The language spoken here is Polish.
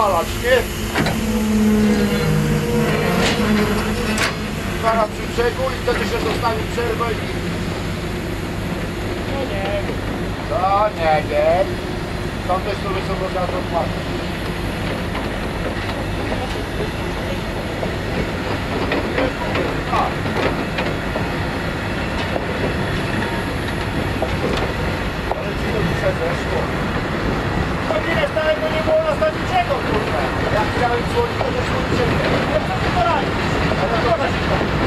patrzcie. Zaraz przy brzegu i wtedy się zostawi przerwę i... No nie. To nie wiem. Tamte strony są rozjazdy odpłatne. Tak. Ale ci to dzisiaj zeszło. Godzinę stałego nie było na staniczego, kurwa. Jak chciałem dzwonić, to też nie ucieknie. Ale co to też